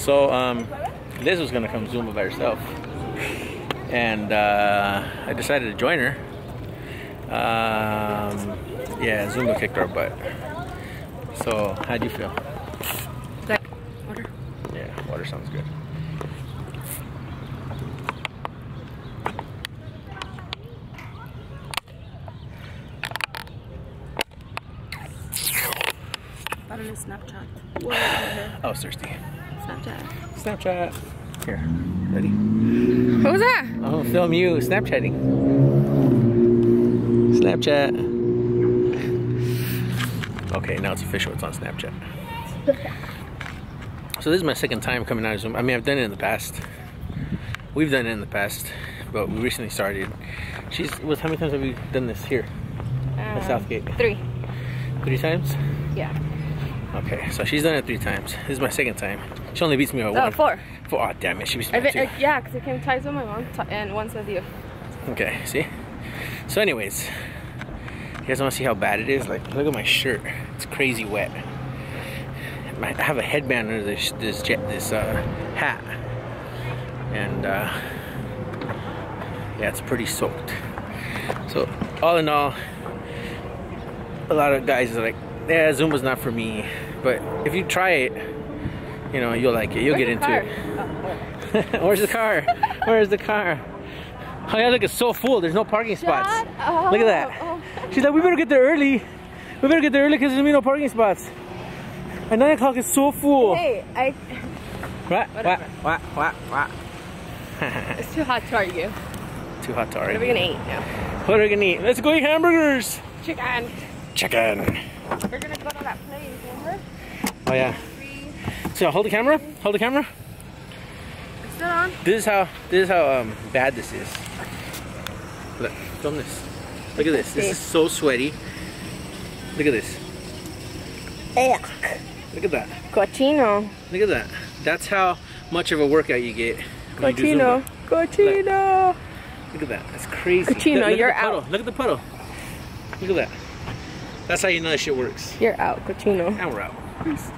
So, um, Liz was gonna come Zumba by herself, and uh, I decided to join her. Um, yeah, Zumba kicked our butt. So, how'd you feel? Like water. Yeah, water sounds good. On his I was thirsty. Snapchat. Snapchat. Here, ready? What was that? Oh, film you Snapchatting. Snapchat. Okay, now it's official. It's on Snapchat. So this is my second time coming out of Zoom. I mean, I've done it in the past. We've done it in the past, but we recently started. She's. Was how many times have we done this here at Um, South Gate? Three. Three times. Yeah. Okay, so she's done it three times. This is my second time. She only beats me by Oh, one. four. Four. Oh, damn it. She beats me by two. uh, yeah, because it came ties with my mom and once with you. Okay, see? So anyways, you guys wanna see how bad it is? Like, look at my shirt. It's crazy wet. I have a headband under this this jet, this uh, hat, and uh, yeah, it's pretty soaked. So all in all, a lot of guys are like, yeah, Zumba's not for me. But if you try it, you know, you'll like it. You'll Where's get into it. Oh. Where's the car? Where's the car? Oh yeah, look, it's so full. There's no parking spots. Look at that. Oh. She's like, we better get there early. We better get there early because there's gonna be no parking spots. At 9 o'clock, is so full. Hey, I, What? What? What? What? What? it's too hot to argue. Too hot to argue. What are we gonna eat now? What are we gonna eat? Let's go eat hamburgers. Chicken. Chicken. We're gonna go to that place, remember? Oh yeah. So hold the camera. Hold the camera. is that on? This is how this is how um, bad this is. Look, film this. Look at this. This is so sweaty. Look at this. Look at that. Cochino. Look at that. That's how much of a workout you get. when you Cochino. Cochino. Look at that. That's crazy. Cochino, look, look you're at the puddle. out. Look at the puddle. Look at that. That's how you know that shit works. You're out, Cochino. And we're out. Peace.